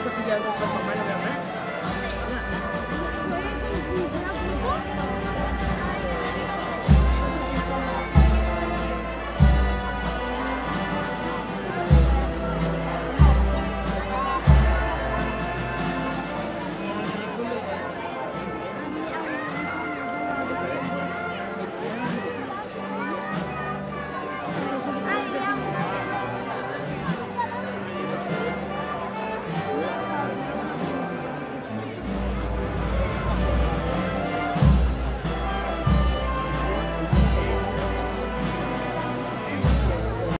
kesediaan untuk bermain dengan